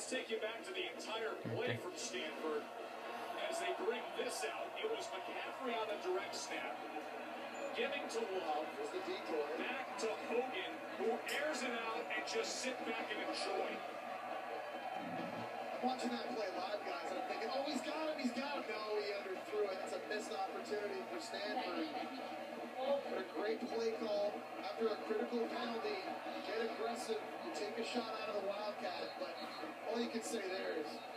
let's take you back to the entire play from Stanford. As they bring this out, it was McCaffrey on a direct snap. Giving to Love. Was the detour. Back to Hogan, who airs it out and just sit back and enjoy. Watching that play live, guys, I'm thinking, oh, he's got him, he's got him. No, he underthrew it. It's a missed opportunity for Stanford. But a great play call after a critical penalty. You get aggressive, you take a shot out of the Wildcat, but all you can say there is.